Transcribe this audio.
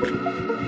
back.